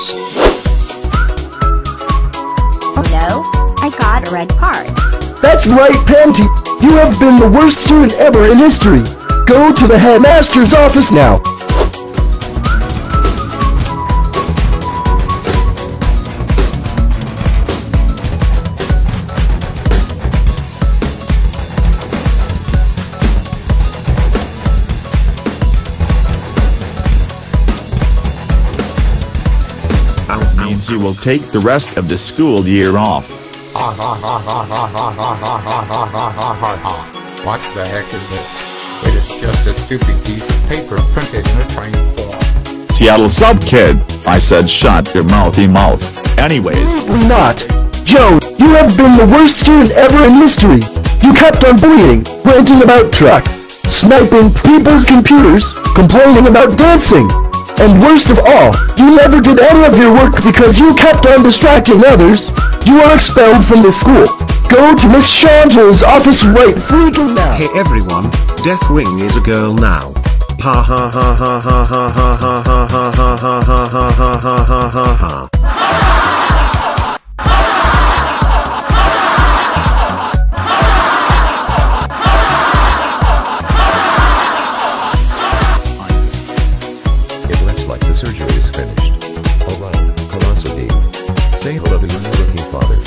Oh no, I got a red card. That's right, Panty. You have been the worst student ever in history. Go to the headmaster's office now. Means you will take the rest of the school year off. What the heck is this? It is just a stupid piece of paper printed in a train form. Seattle sub kid, I said shut your mouthy mouth. Anyways, Probably not. Joe, you have been the worst student ever in history. You kept on bullying, ranting about trucks, sniping people's computers, complaining about dancing. And worst of all, you never did any of your work because you kept on distracting others. You are expelled from this school. Go to Miss Chantal's office right freaking now. Hey everyone, Deathwing is a girl now. Ha ha ha ha ha ha ha ha ha ha ha ha ha ha ha ha ha ha. Surgery is finished. Alright, Colossal Say hello to your new looking father.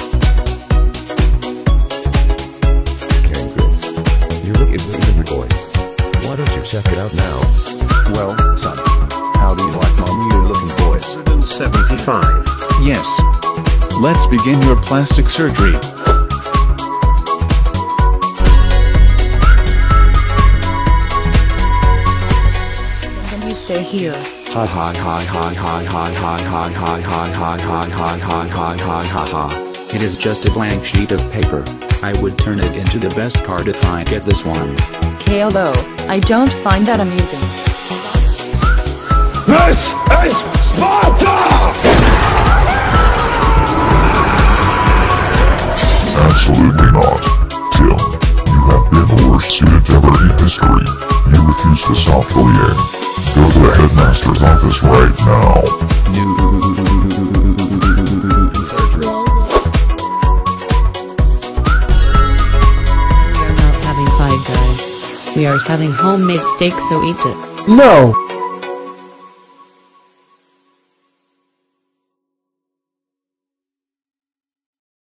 Karen Grits. You look at in your voice. Why don't you check it out now? Well, son, how do you like my new looking voice? 175. Yes. Let's begin your plastic surgery. You stay here? Hi hi hi hi hi hi hi hi hi hi hi hi hi hi hi hi ha ha. It is just a blank sheet of paper. I would turn it into the best card if I get this one. Kale though, I don't find that amusing. This is Sparta! Absolutely not. Tim, you have been the worst student ever in history. You refuse to stop bullying. Go to the headmaster's office right now. We are not having Five Guys. We are having homemade steak, so eat it. No,